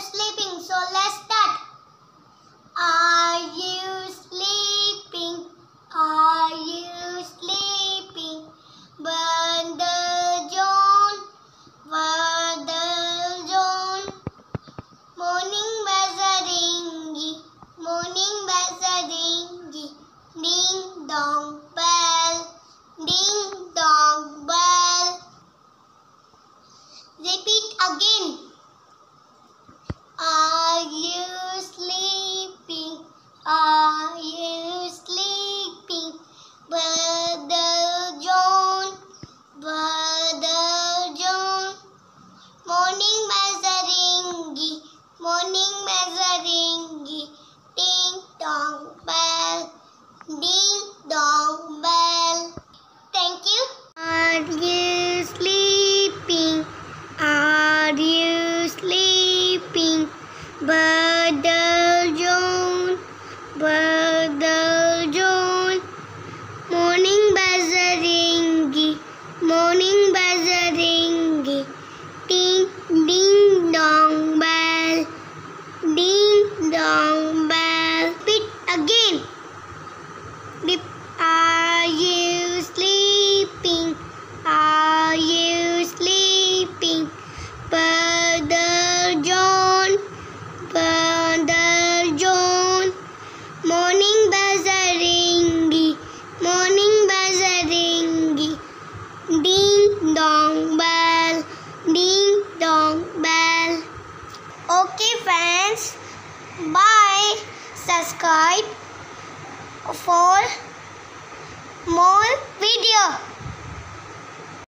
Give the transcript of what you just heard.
sleeping, so let's start. Are you sleeping? Are you sleeping? Brother John, Brother John. Morning bells are ringing, morning bells are ringing. Ding dong bell, ding dong bell. Repeat again. Ada dong bell. Okay friends, bye. Subscribe for more video.